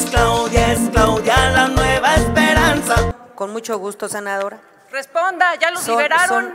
es Claudia, es Claudia la nueva esperanza. Con mucho gusto, senadora. Responda, ya los liberaron.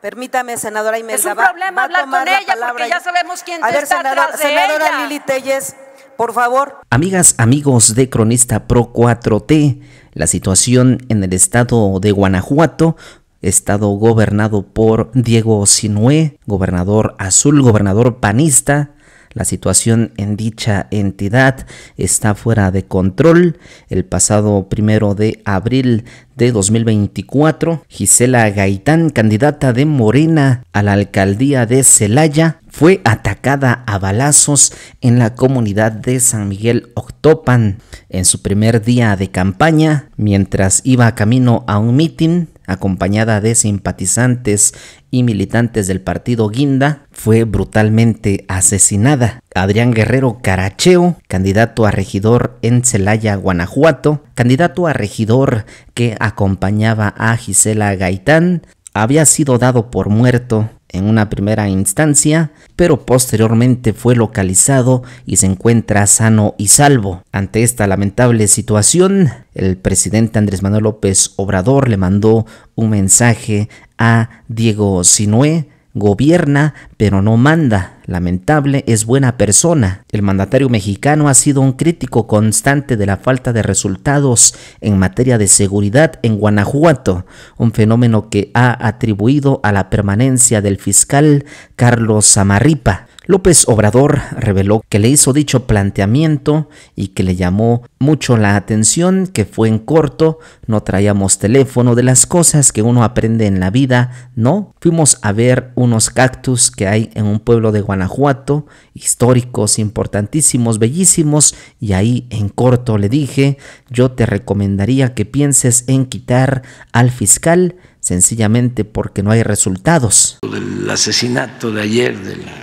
permítame, senadora Imelda. Es un problema hablar con ella porque ya sabemos quién a ver, está senadora, atrás de senadora ella. Lili Telles, por favor. Amigas, amigos de Cronista Pro 4T, la situación en el estado de Guanajuato, estado gobernado por Diego Sinué, gobernador azul, gobernador panista, la situación en dicha entidad está fuera de control. El pasado primero de abril de 2024, Gisela Gaitán, candidata de Morena a la alcaldía de Celaya, fue atacada a balazos en la comunidad de San Miguel Octopan en su primer día de campaña, mientras iba camino a un mitin acompañada de simpatizantes y militantes del partido Guinda, fue brutalmente asesinada. Adrián Guerrero Caracheo, candidato a regidor en Celaya, Guanajuato, candidato a regidor que acompañaba a Gisela Gaitán, había sido dado por muerto en una primera instancia, pero posteriormente fue localizado y se encuentra sano y salvo. Ante esta lamentable situación, el presidente Andrés Manuel López Obrador le mandó un mensaje a Diego Sinué, gobierna pero no manda. Lamentable es buena persona. El mandatario mexicano ha sido un crítico constante de la falta de resultados en materia de seguridad en Guanajuato, un fenómeno que ha atribuido a la permanencia del fiscal Carlos Samarripa. López Obrador reveló que le hizo dicho planteamiento y que le llamó mucho la atención, que fue en corto, no traíamos teléfono de las cosas que uno aprende en la vida, no, fuimos a ver unos cactus que hay en un pueblo de Guanajuato, históricos, importantísimos, bellísimos, y ahí en corto le dije, yo te recomendaría que pienses en quitar al fiscal sencillamente porque no hay resultados. El asesinato de ayer de la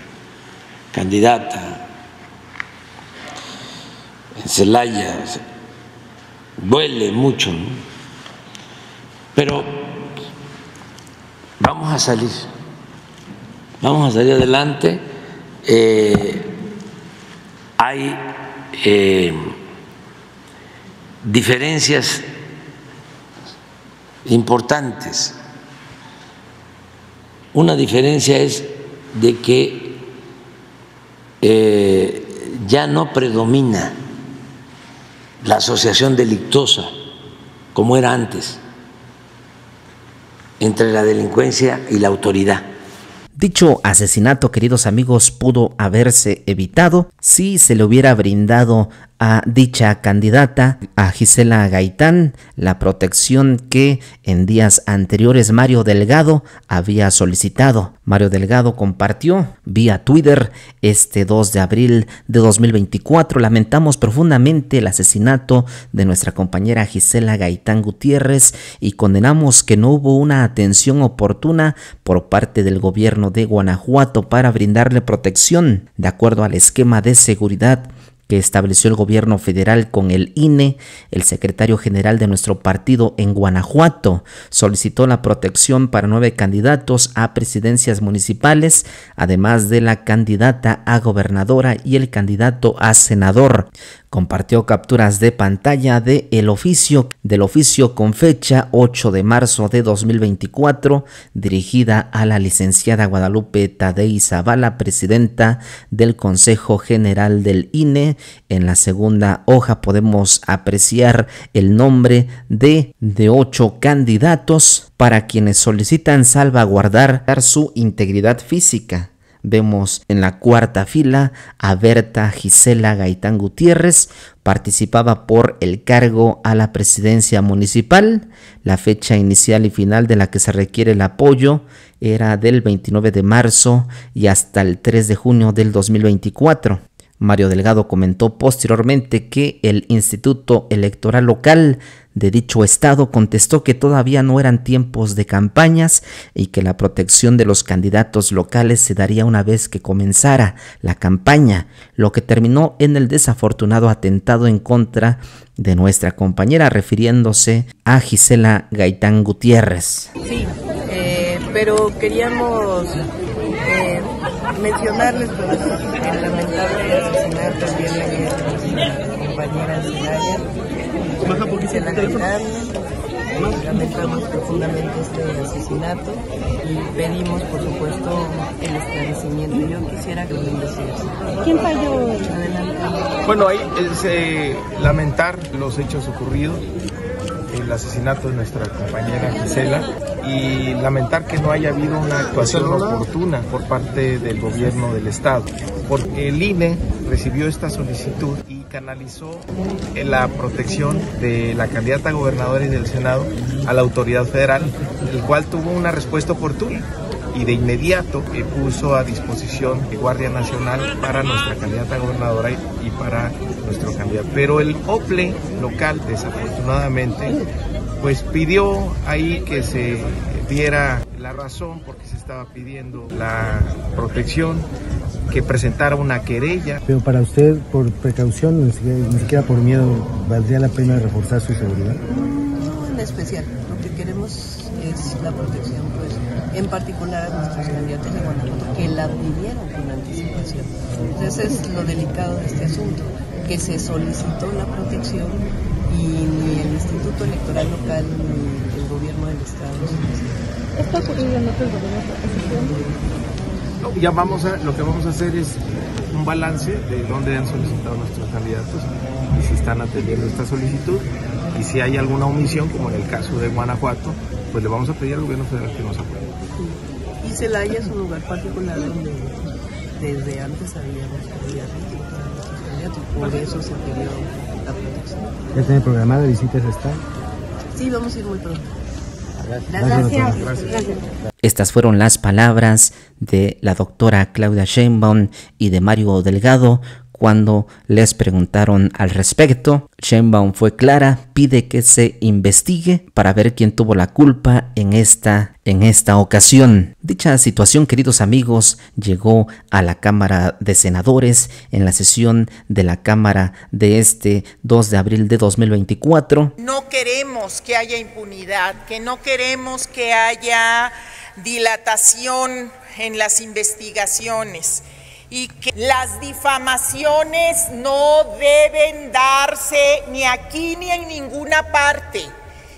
candidata en Celaya duele mucho, ¿no? pero vamos a salir, vamos a salir adelante. Eh, hay eh, diferencias importantes. Una diferencia es de que eh, ya no predomina la asociación delictuosa como era antes entre la delincuencia y la autoridad. Dicho asesinato, queridos amigos, pudo haberse evitado si se le hubiera brindado a dicha candidata, a Gisela Gaitán, la protección que en días anteriores Mario Delgado había solicitado. Mario Delgado compartió vía Twitter este 2 de abril de 2024. Lamentamos profundamente el asesinato de nuestra compañera Gisela Gaitán Gutiérrez y condenamos que no hubo una atención oportuna por parte del gobierno de Guanajuato para brindarle protección de acuerdo al esquema de seguridad que estableció el gobierno federal con el INE, el secretario general de nuestro partido en Guanajuato solicitó la protección para nueve candidatos a presidencias municipales, además de la candidata a gobernadora y el candidato a senador. Compartió capturas de pantalla de el oficio del oficio con fecha 8 de marzo de 2024 dirigida a la licenciada Guadalupe Tadei Zavala, presidenta del Consejo General del INE. En la segunda hoja podemos apreciar el nombre de de ocho candidatos para quienes solicitan salvaguardar su integridad física. Vemos en la cuarta fila a Berta Gisela Gaitán Gutiérrez, participaba por el cargo a la presidencia municipal. La fecha inicial y final de la que se requiere el apoyo era del 29 de marzo y hasta el 3 de junio del 2024. Mario Delgado comentó posteriormente que el Instituto Electoral Local de dicho estado contestó que todavía no eran tiempos de campañas y que la protección de los candidatos locales se daría una vez que comenzara la campaña, lo que terminó en el desafortunado atentado en contra de nuestra compañera refiriéndose a Gisela Gaitán Gutiérrez. Sí, eh, pero queríamos eh, mencionarles pues, el lamentable asesinato de de nuestra María Zelaya, Gisela Gaitán, lamentamos profundamente este asesinato y pedimos, por supuesto, el esclarecimiento. Yo quisiera que lo decías. ¿Quién falló? Adelante. Bueno, ahí es eh, lamentar los hechos ocurridos, el asesinato de nuestra compañera Gisela y lamentar que no haya habido una actuación oportuna por parte del gobierno del estado, porque el INE recibió esta solicitud y canalizó la protección de la candidata a gobernadora y del Senado a la autoridad federal, el cual tuvo una respuesta oportuna y de inmediato puso a disposición de Guardia Nacional para nuestra candidata gobernadora y, para nuestro candidato. Pero el OPLE local, desafortunadamente, pues pidió ahí que se diera la razón porque estaba pidiendo la protección, que presentara una querella. Pero para usted, por precaución, ni siquiera, ni siquiera por miedo, ¿valdría la pena reforzar su seguridad? No en especial, lo que queremos es la protección, pues, en particular a nuestros candidatos de Guanajuato, que la pidieron con anticipación. Entonces es lo delicado de este asunto, que se solicitó la protección y ni el Instituto Electoral Local ni el gobierno del Estado. ¿Esto ha ocurrido en otros gobiernos de? No, ya vamos a, lo que vamos a hacer es un balance de dónde han solicitado nuestros candidatos y si están atendiendo esta solicitud y si hay alguna omisión, como en el caso de Guanajuato, pues le vamos a pedir al gobierno federal que nos apoye. Y Celaya es un lugar particular donde desde antes habíamos candidatos, por eso se pidió la protección. ¿Ya tiene programada visitas a estar? Sí, vamos a ir muy pronto. Gracias. Estas fueron las palabras de la doctora Claudia Sheinbaum y de Mario Delgado cuando les preguntaron al respecto. Sheinbaum fue clara, pide que se investigue para ver quién tuvo la culpa en esta en esta ocasión. Dicha situación, queridos amigos, llegó a la Cámara de Senadores en la sesión de la Cámara de este 2 de abril de 2024. No queremos que haya impunidad, que no queremos que haya dilatación en las investigaciones y que las difamaciones no deben darse ni aquí ni en ninguna parte.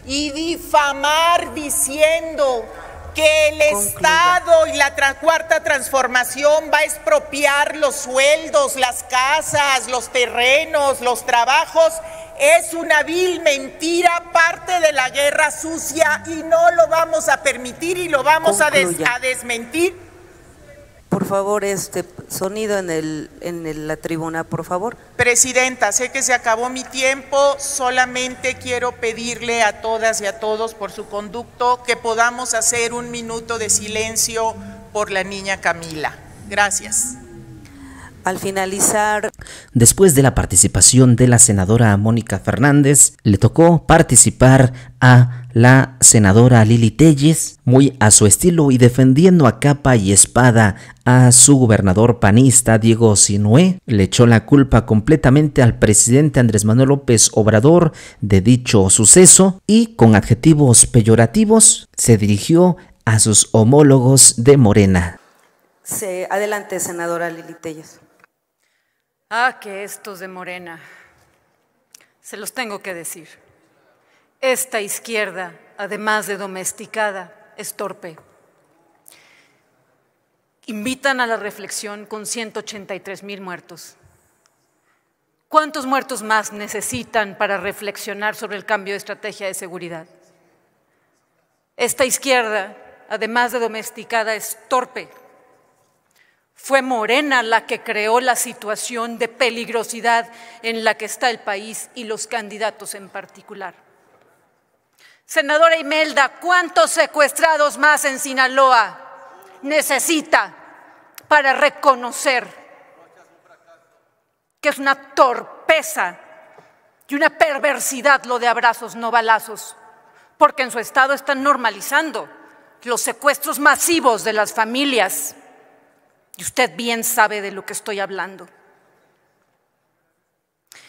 Y difamar diciendo que el Estado y la tra cuarta transformación va a expropiar los sueldos, las casas, los terrenos, los trabajos, es una vil mentira, parte de la guerra sucia y no lo vamos a permitir y lo vamos a, des a desmentir. Por favor, este sonido en, el, en el, la tribuna, por favor. Presidenta, sé que se acabó mi tiempo, solamente quiero pedirle a todas y a todos por su conducto que podamos hacer un minuto de silencio por la niña Camila. Gracias. Al finalizar. Después de la participación de la senadora Mónica Fernández, le tocó participar a la senadora Lili Telles, muy a su estilo y defendiendo a capa y espada a su gobernador panista Diego Sinué, le echó la culpa completamente al presidente Andrés Manuel López Obrador de dicho suceso y con adjetivos peyorativos se dirigió a sus homólogos de Morena. Se, adelante, senadora Lili Telles. Ah, que estos de Morena, se los tengo que decir. Esta izquierda, además de domesticada, es torpe. Invitan a la reflexión con 183 mil muertos. ¿Cuántos muertos más necesitan para reflexionar sobre el cambio de estrategia de seguridad? Esta izquierda, además de domesticada, es torpe. Fue Morena la que creó la situación de peligrosidad en la que está el país y los candidatos en particular. Senadora Imelda, ¿cuántos secuestrados más en Sinaloa necesita para reconocer que es una torpeza y una perversidad lo de abrazos, no balazos? Porque en su estado están normalizando los secuestros masivos de las familias y usted bien sabe de lo que estoy hablando.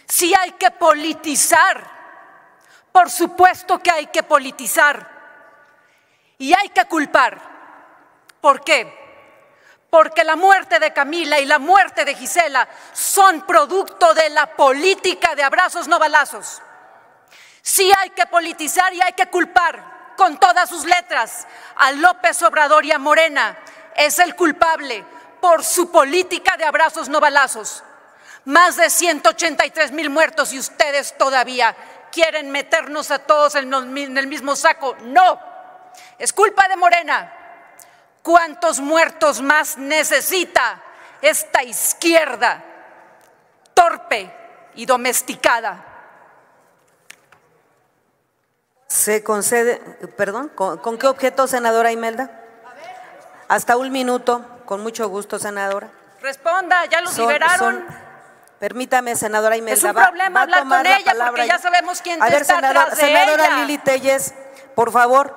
Si hay que politizar, por supuesto que hay que politizar. Y hay que culpar. ¿Por qué? porque la muerte de Camila y la muerte de Gisela son producto de la política de abrazos no balazos. Sí hay que politizar y hay que culpar con todas sus letras a López Obrador y a Morena. Es el culpable por su política de abrazos no balazos. Más de 183 mil muertos y ustedes todavía quieren meternos a todos en el mismo saco. No, es culpa de Morena. ¿Cuántos muertos más necesita esta izquierda torpe y domesticada? Se concede, perdón, ¿con, qué objeto, senadora Imelda? Hasta un minuto, con mucho gusto, senadora. Responda, ya los liberaron. Permítame, senadora Imelda. Es un problema hablar con ella porque ya sabemos quién está atrás de senadora Lili Telles, por favor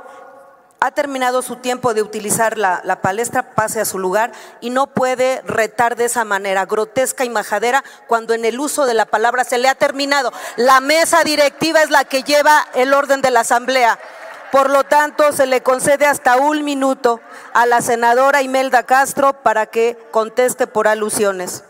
ha terminado su tiempo de utilizar la, palestra, pase a su lugar y no puede retar de esa manera grotesca y majadera cuando en el uso de la palabra se le ha terminado. La mesa directiva es la que lleva el orden de la Asamblea. Por lo tanto, se le concede hasta un minuto a la senadora Imelda Castro para que conteste por alusiones.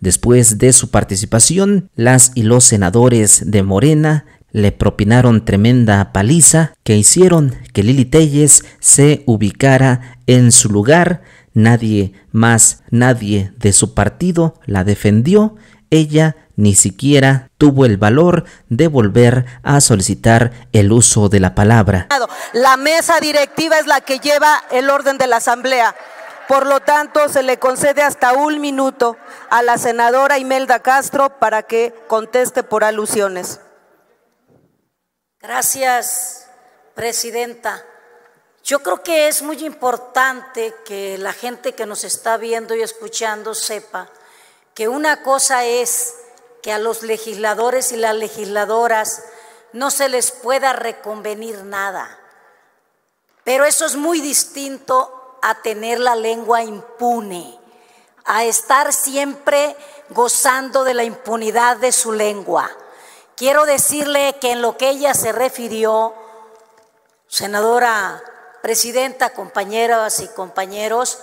Después de su participación, las y los senadores de Morena le propinaron tremenda paliza que hicieron que Lili Telles se ubicara en su lugar. Nadie más, nadie de su partido la defendió. Ella ni siquiera tuvo el valor de volver a solicitar el uso de la palabra. La mesa directiva es la que lleva el orden de la Asamblea. Por lo tanto, se le concede hasta un minuto a la senadora Imelda Castro para que conteste por alusiones. Gracias, Presidenta. Yo creo que es muy importante que la gente que nos está viendo y escuchando sepa que una cosa es que a los legisladores y las legisladoras no se les pueda reconvenir nada, pero eso es muy distinto a tener la lengua impune, a estar siempre gozando de la impunidad de su lengua. Quiero decirle que en lo que ella se refirió, senadora presidenta, compañeras y compañeros,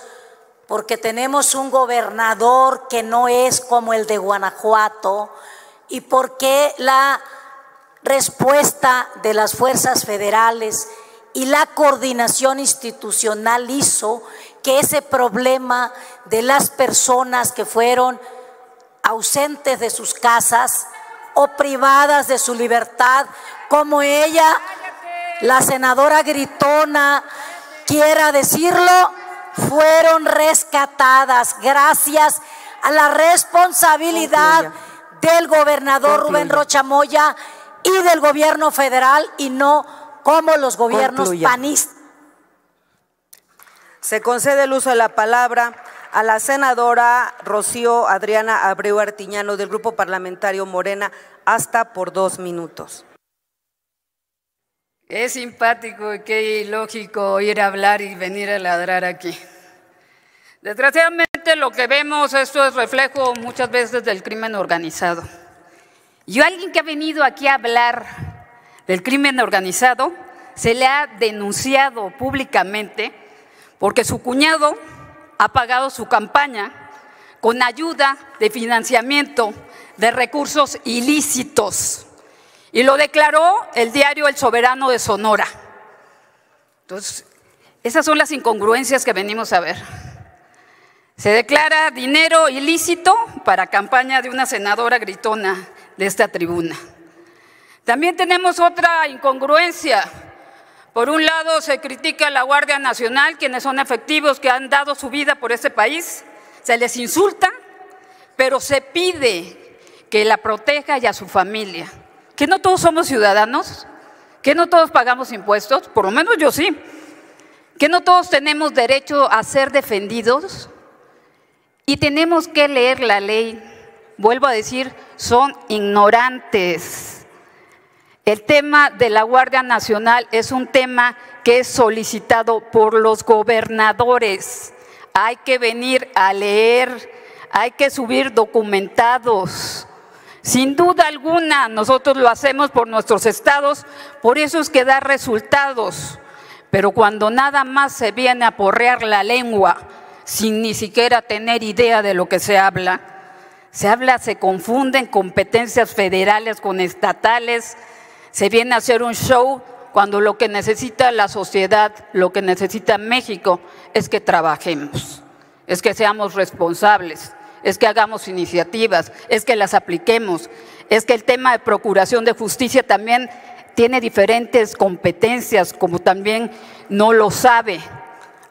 porque tenemos un gobernador que no es como el de Guanajuato y porque la respuesta de las fuerzas federales y la coordinación institucional hizo que ese problema de las personas que fueron ausentes de sus casas o privadas de su libertad, como ella, la senadora gritona, quiera decirlo, fueron rescatadas gracias a la responsabilidad del gobernador Rubén Rocha Moya y del gobierno federal y no como los gobiernos panistas. Se concede el uso de la palabra a la senadora Rocío Adriana Abreu Artiñano del Grupo Parlamentario Morena hasta por dos minutos. Es simpático y qué ilógico ir a hablar y venir a ladrar aquí. Desgraciadamente lo que vemos, esto es reflejo muchas veces del crimen organizado. Y alguien que ha venido aquí a hablar del crimen organizado, se le ha denunciado públicamente porque su cuñado ha pagado su campaña con ayuda de financiamiento de recursos ilícitos. Y lo declaró el diario El Soberano de Sonora. Entonces, esas son las incongruencias que venimos a ver. Se declara dinero ilícito para campaña de una senadora gritona de esta tribuna. También tenemos otra incongruencia por un lado, se critica a la Guardia Nacional, quienes son efectivos que han dado su vida por este país, se les insulta, pero se pide que la proteja y a su familia. Que no todos somos ciudadanos, que no todos pagamos impuestos, por lo menos yo sí, que no todos tenemos derecho a ser defendidos y tenemos que leer la ley. Vuelvo a decir, son ignorantes. El tema de la Guardia Nacional es un tema que es solicitado por los gobernadores. Hay que venir a leer, hay que subir documentados. Sin duda alguna, nosotros lo hacemos por nuestros estados, por eso es que da resultados. Pero cuando nada más se viene a porrear la lengua sin ni siquiera tener idea de lo que se habla. Se habla, se confunden competencias federales con estatales, se viene a hacer un show cuando lo que necesita la sociedad, lo que necesita México es que trabajemos, es que seamos responsables, es que hagamos iniciativas, es que las apliquemos, es que el tema de procuración de justicia también tiene diferentes competencias, como también no lo sabe.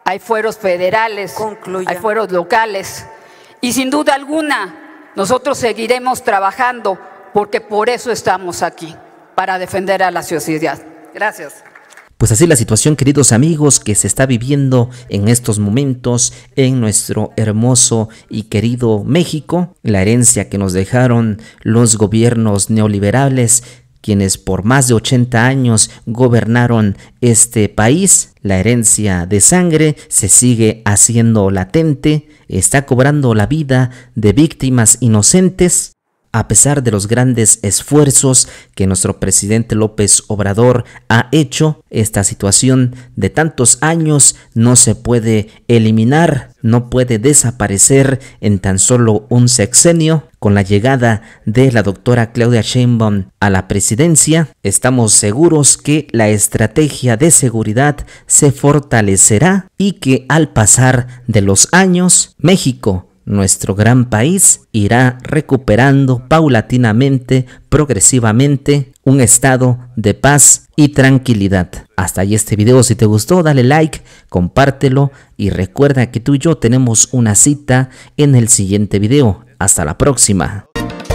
Hay fueros federales, hay fueros locales. Y sin duda alguna, nosotros seguiremos trabajando porque por eso estamos aquí, para defender a la sociedad. Gracias. Pues así la situación, queridos amigos, que se está viviendo en estos momentos en nuestro hermoso y querido México, la herencia que nos dejaron los gobiernos neoliberales quienes por más de 80 años gobernaron este país. La herencia de sangre se sigue haciendo latente, está cobrando la vida de víctimas inocentes a pesar de los grandes esfuerzos que nuestro presidente López Obrador ha hecho, esta situación de tantos años no se puede eliminar, no puede desaparecer en tan solo un sexenio. Con la llegada de la doctora Claudia Sheinbaum a la presidencia, estamos seguros que la estrategia de seguridad se fortalecerá y que al pasar de los años, México nuestro gran país irá recuperando paulatinamente, progresivamente, un estado de paz y tranquilidad. Hasta ahí este video, si te gustó dale like, compártelo y recuerda que tú y yo tenemos una cita en el siguiente video. Hasta la próxima.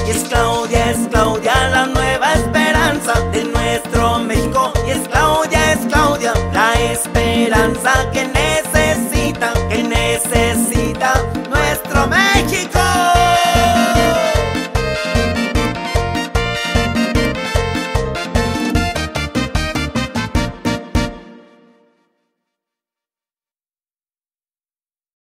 es Claudia, es Claudia, la nueva esperanza de nuestro México. Y es Claudia, es Claudia, la esperanza que México.